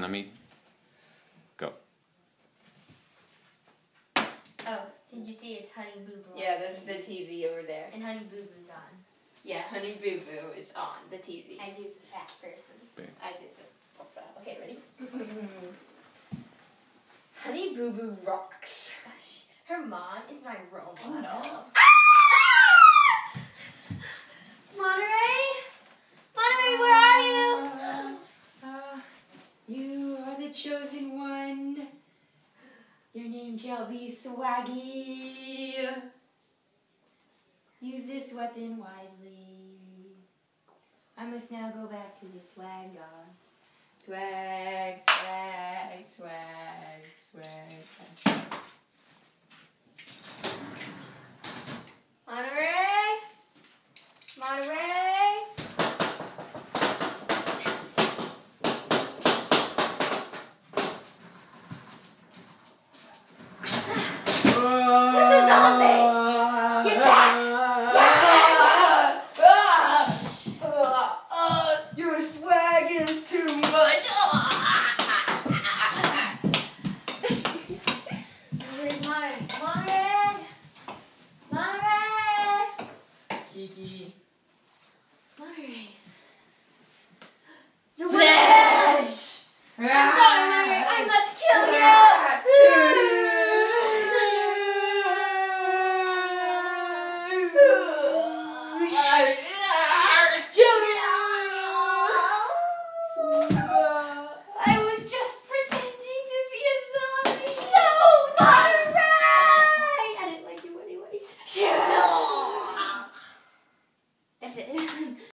Let me go. Oh, did you see it's Honey Boo Boo? Yeah, that's the TV over there. And Honey Boo Boo's on. Yeah, Honey Boo Boo is on the TV. I do the fat person. I did the profile. Okay, ready? Honey Boo Boo rocks. Her mom is my role model. chosen one. Your name shall be Swaggie. Use this weapon wisely. I must now go back to the swag gods. Swag, swag, swag, swag, swag. Monterey! Monterey! Monterey! Monterey! Kiki. Monterey. You're Flash! I'm sorry, Monterey. I must kill you! Yeah.